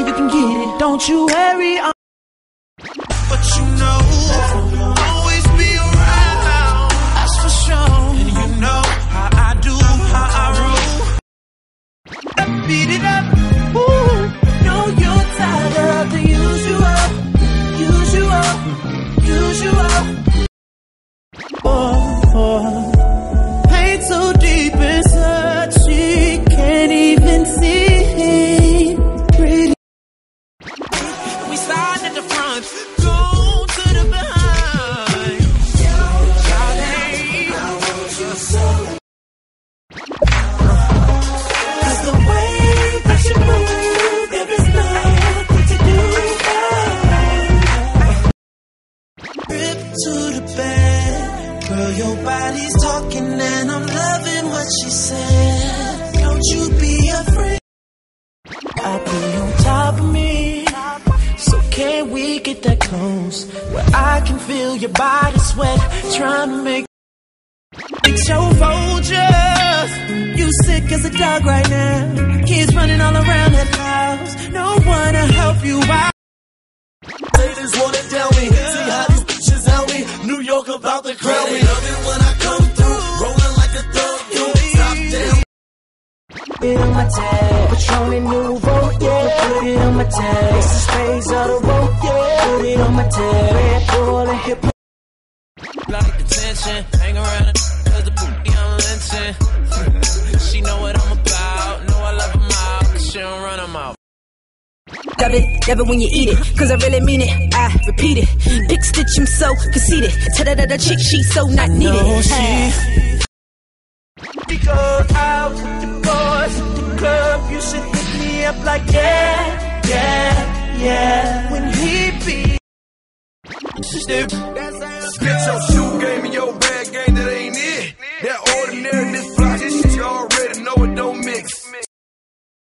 you can get it. Don't you worry. I'm but you know, always be around. That's for sure. And you know how I do, how I. Beat it up. To the bed, girl, your body's talking and I'm loving what she said. Don't you be afraid. I'll be on top of me. So can we get that close where I can feel your body sweat, trying to make it's your Folgers. You sick as a dog right now. Kids running all around that house. No one to help you out. Ladies wanna tell me, Put it on my tag, Patron and Nuvo, yeah. Put it on my tag, Ace of Spades of the road, yeah. Put it on my tag, Red Bull and hip Like attention, hang around cause the booty I'm lynching. she know what I'm about, know I love 'em out, cause she don't run run 'em out. Love it, love it when you eat it, cause I really mean it. I repeat it. Pick stitch, I'm so conceited. Tell that other chick she's so not needed. know she- up like yeah, yeah, yeah. When he be Spit your shoe